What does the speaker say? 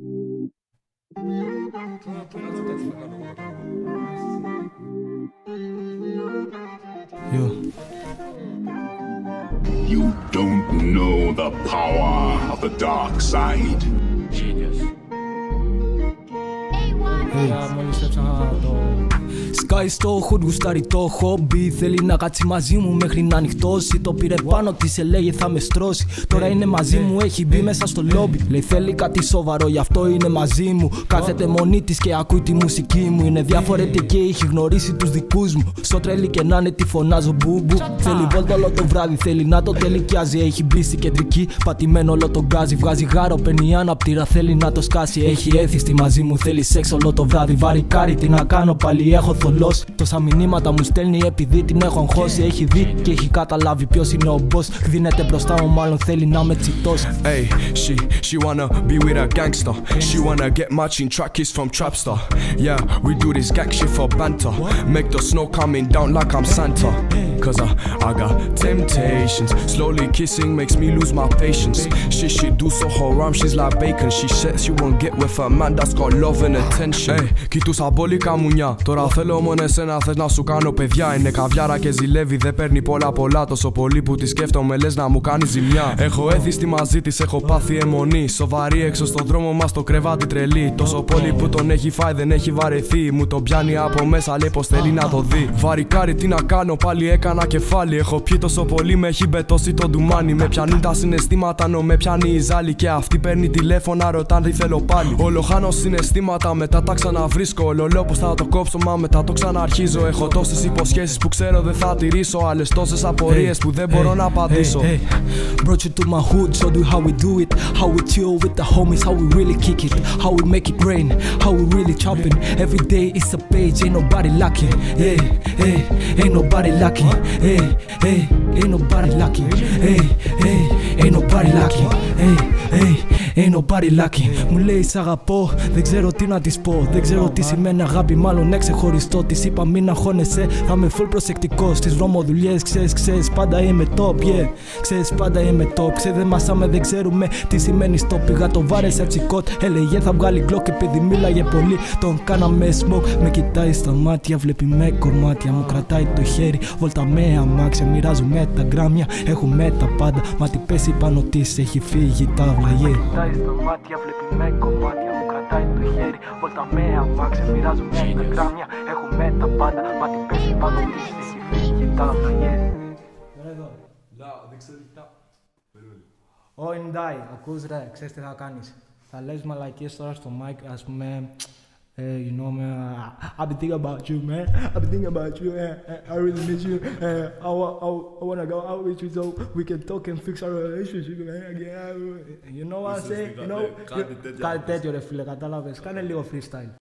You. You don't know the power of the dark side. Genius. Hey. Έψαχνα το Sky στο hood, γουστάρει το χόμπι. Θέλει να κάτσει μαζί μου μέχρι να ανοιχτώσει. Το πήρε πάνω της, σε λέγε θα με στρώσει. Τώρα είναι μαζί μου, έχει μπει μέσα στο λόμπι. Λέει θέλει κάτι σοβαρό, γι' αυτό είναι μαζί μου. Κάθεται μονή της και ακούει τη μουσική μου. Είναι διαφορετική, έχει γνωρίσει τους δικούς μου. Στο τρέλι και να είναι τη φωνάζω μπουμπου. Θέλει βόλτα όλο το βράδυ, θέλει να το τελικιάζει. Έχει μπει στη κεντρική, πατημένο όλο τον γκάζι. Βγάζει γάρο, παίρνει αναπτήρα, θέλει να το σκάσει. Έχει έθιστη μαζί μου, θέλει σεξ όλο το βράδυ. Βαρικάρι, τι να κάνω πάλι, έχω θολώσει. Τόσα μηνύματα μου στέλνει επειδή την έχω αγχώσει. Έχει δει και έχει καταλάβει ποιο είναι ο boss. Δίνεται μπροστά μου, μάλλον θέλει να με τσιτώσει. Hey, she, she wanna be with a gangster. She wanna get matching trackies from Trapstar. Yeah, we do this gang shit for banter. Make the snow coming down like I'm Santa. Cause I, I got temptations. Slowly kissing makes me lose my patience. She, she do so haram, she's like bacon. She says you won't get with a man that's got love and attention. Hey, κοιτούσα πολύ καμουνιά. Τώρα θέλω μόνο εσένα, θες να σου κάνω παιδιά. Είναι καβιάρα και ζηλεύει, δεν παίρνει πολλά πολλά. Τόσο πολύ που τη σκέφτομαι, λες να μου κάνει ζημιά. Έχω έθιστη μαζί της, έχω πάθει αιμονή. Σοβαρή έξω στον δρόμο μας το κρεβάτι τρελή. Τόσο πολύ που τον έχει φάει, δεν έχει βαρεθεί. Μου τον πιάνει από μέσα, λέει πως θέλει να το δει. Βαρικάρι, τι να κάνω, πάλι έκανα κεφάλι. Έχω πιει τόσο πολύ, με έχει μπετώσει το ντουμάνι. Με πιάνει τα συναισθήματα, νο με πιάνει η ζάλη. Και αυτή παίρνει τηλέφωνα, ρωτάν τι θέλω πάλι. Όλο χάνω συναισθήματα, μετά τα ξαναβρίσκω. Όλο λέω πως θα το κόψω, μα μετά το ξαναρχίζω. Έχω τόσες υποσχέσεις που ξέρω δεν θα τηρήσω. Άλλες τόσες απορίες που δεν μπορώ να απαντήσω. Hey, hey. Brought you to my hood, showed you how we do it. How we chill with the homies, how we really kick it. How we make it rain, how we really chopping. Every day it's a page, ain't nobody lucky. Hey, hey, ain't nobody lucky. Hey, hey, ain't nobody lucky. Hey, hey, ain't nobody lucky. Hey, hey, ain't nobody lucky. Μου λέει σ' αγαπώ, δεν ξέρω τι να της πω. Δεν ξέρω τι σημαίνει αγάπη, μάλλον ξεχωριστό. Της είπα μην αγχώνεσαι, θα είμαι full προσεκτικός. Στις βρωμοδουλειές, ξέρεις, ξέρεις, πάντα είμαι top, yeah. Ξέρεις, πάντα είμαι top. Ξέρεις, δεν μασάμε, δεν ξέρουμε τι σημαίνει στο πήγα. Το βάρεσε τσικότ, έλεγε θα βγάλει γκλοκ επειδή μίλαγε πολύ. Τον κάναμε smoke, με κοιτάει στα μάτια, βλέπει με κομμάτια. Μου κρατάει το χέρι, βόλτα με αμάξια. Μοιράζουμε τα γκράμια, έχουμε τα πάντα. Μα τι πέσει πάνω τη, έχει φύγει τα βλαγέ. Yeah. Κοιτάει στα μάτια, βλέπει με κομμάτια. Μου κρατάει το χέρι, βόλτα με αμάξια. Μοιράζουμε τα γκράμια, έχουμε τα πάντα. Μα τι πέσει πάνω τη, έχει φύγει τα βλαγέ. Ω, Ιντάι, ακούς ρε, ξέρεις τι θα κάνεις. Θα λες μαλακίες τώρα στο mic, ας πούμε, ε, you know, man, I've been thinking about you, man. I've been thinking about you, and I really miss you. And I, wa- I, I want to go out with you so we can talk and fix our relationship, man. Again, you know what I'm saying? You know, κάτι τέτοιο. κάτι τέτοιο, ρε φίλε, κατάλαβες. Κάνε λίγο freestyle.